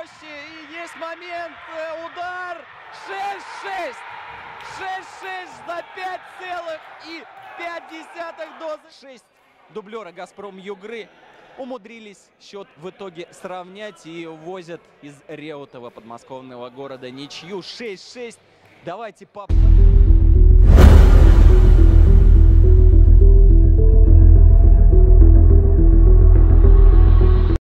Есть момент, э, удар. 6-6. 6-6 за 5,5 дозы. 6 дублера «Газпром Югры» умудрились счет в итоге сравнять и возят из Реутова подмосковного города ничью 6-6. Давайте пап...